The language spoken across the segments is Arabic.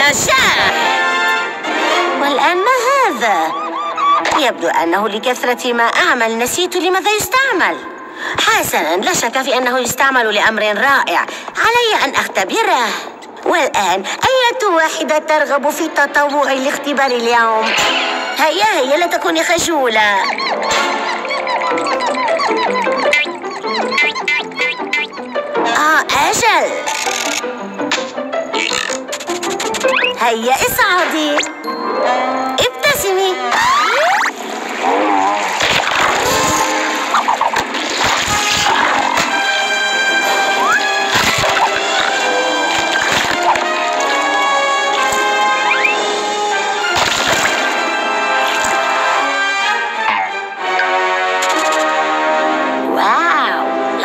نجاح والآن ما هذا؟ يبدو أنه لكثرة ما أعمل نسيت لماذا يستعمل. حسنا لا شك في أنه يستعمل لأمر رائع. علي أن أختبره. والآن أية واحدة ترغب في تطوع الاختبار اليوم؟ هيا هيا لا تكوني خجولة. آه أجل. هيا اصعدي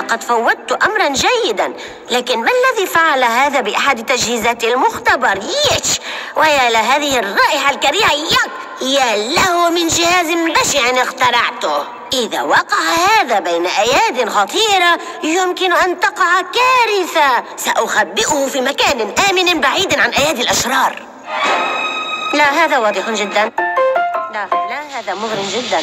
لقد فوتت أمرا جيدا لكن ما الذي فعل هذا بأحد تجهيزات المختبر؟ ييش ويا لهذه الرائحة الكريهة! يك يا له من جهاز بشع اخترعته! إذا وقع هذا بين أياد خطيرة يمكن أن تقع كارثة! سأخبئه في مكان آمن بعيد عن أيادي الأشرار! لا هذا واضح جدا. لا لا هذا مغر جدا.